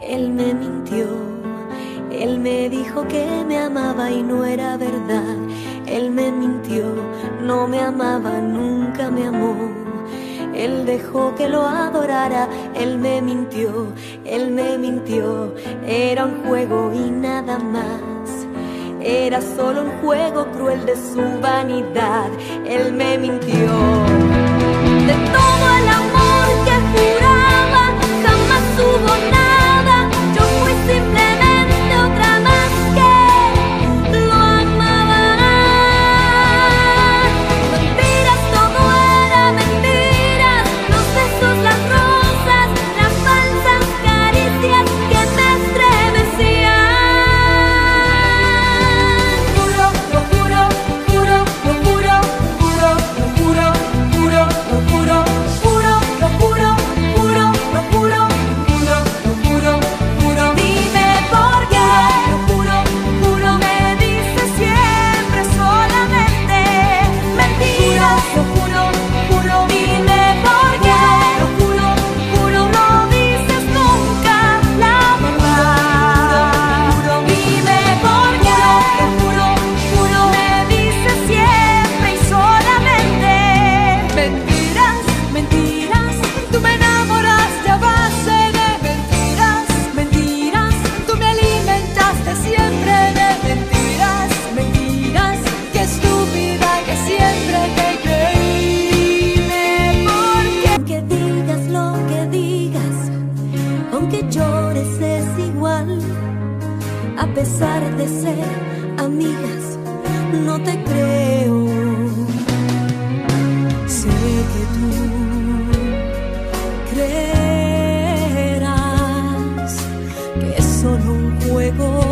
Él me mintió, él me dijo que me amaba y no era verdad. Él me mintió, no me amaba, nunca me amó. Él dejó que lo adorara, él me mintió, él me mintió. Era un juego y nada más. Era solo un juego cruel de su vanidad. Él me mintió. de ser amigas, no te creo. Sé que tú creerás que es solo un juego.